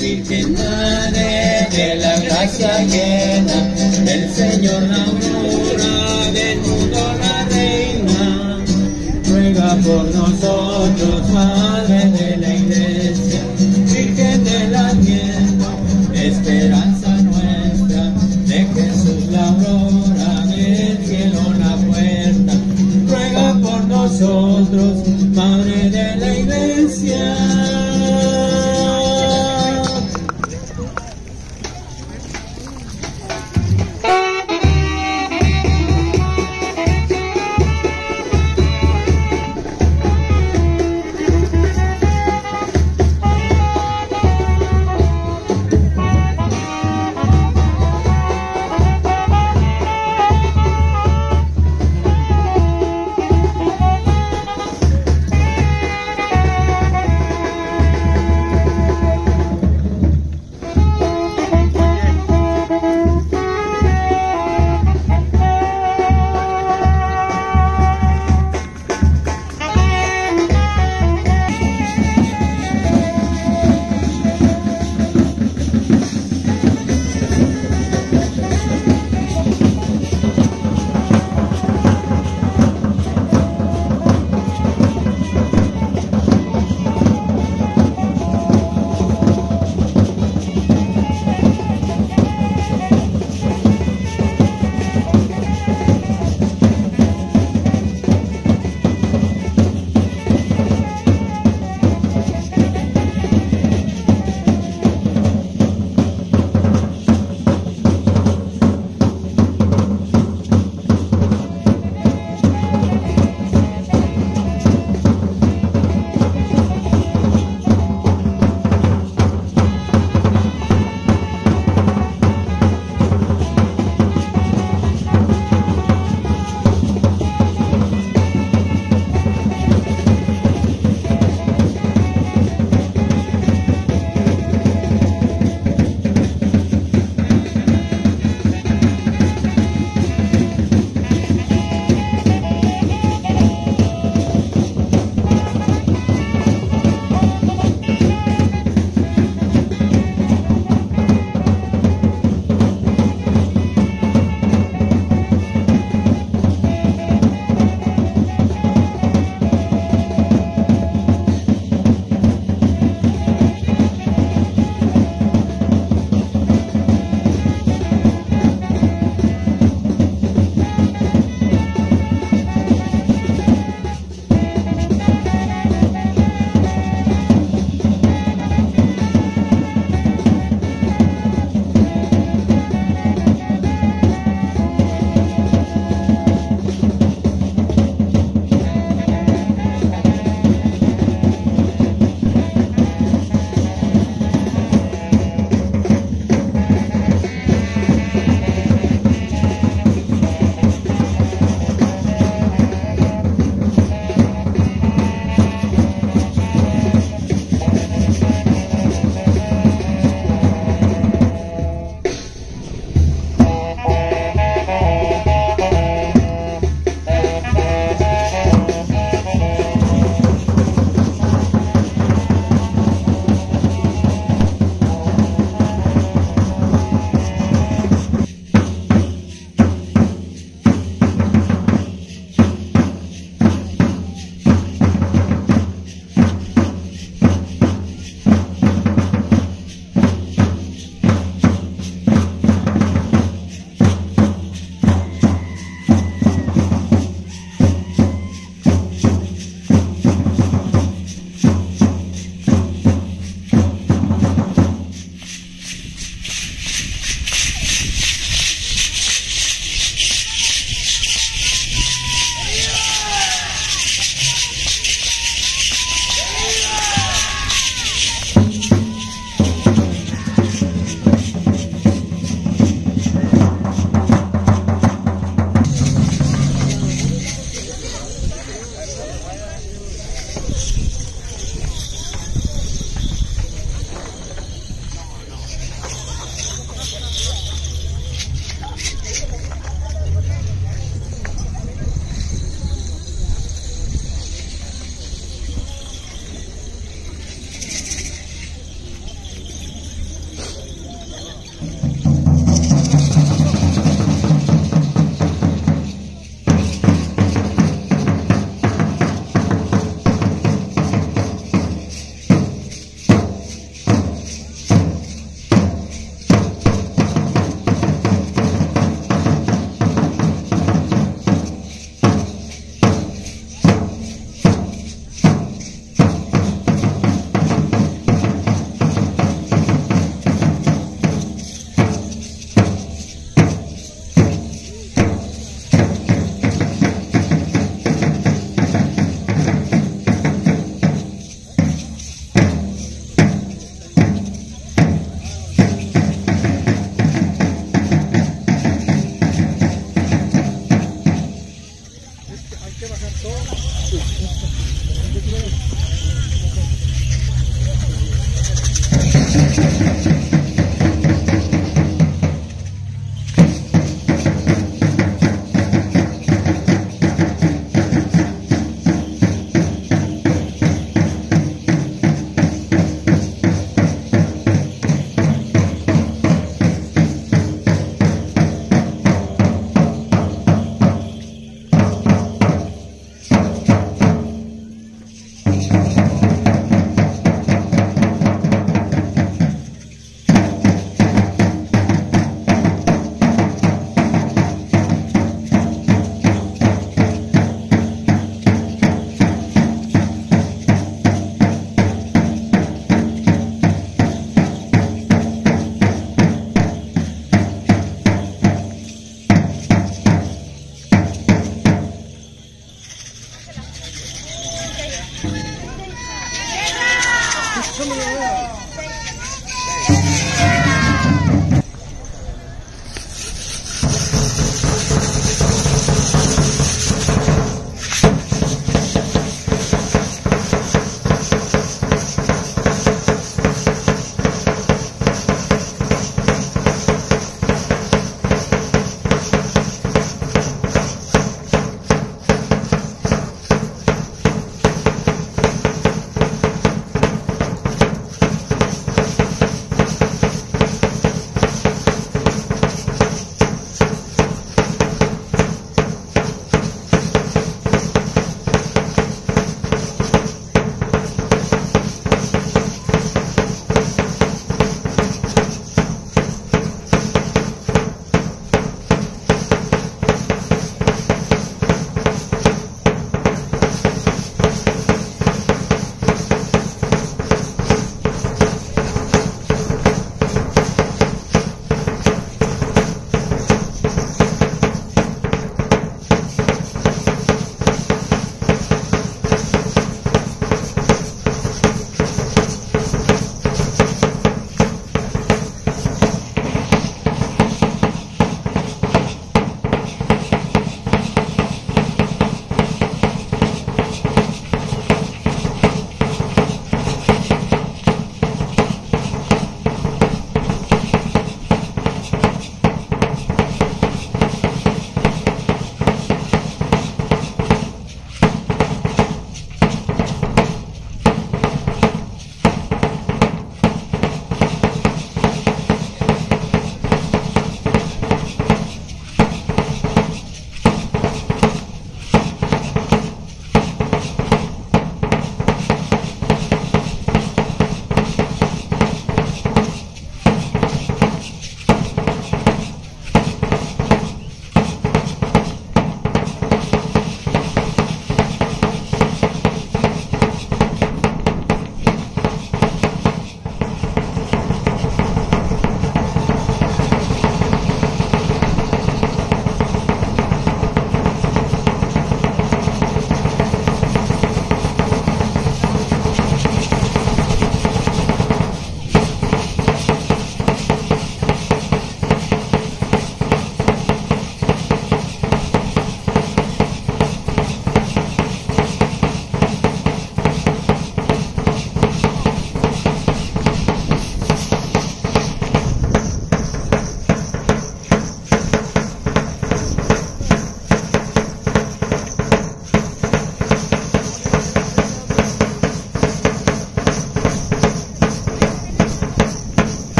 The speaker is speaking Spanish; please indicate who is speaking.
Speaker 1: Virgen madre de la gracia llena, el Señor la aurora del mundo la reina. Ruega por nosotros, Madre de la Iglesia, Virgen de del Adviento, esperanza nuestra, de Jesús la aurora del cielo la puerta. Ruega por nosotros,